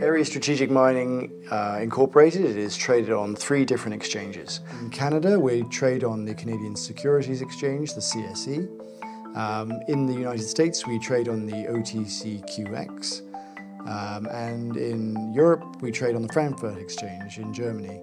ARES Strategic Mining uh, Incorporated it is traded on three different exchanges. In Canada, we trade on the Canadian Securities Exchange, the CSE. Um, in the United States, we trade on the OTCQX. Um, and in Europe, we trade on the Frankfurt Exchange in Germany.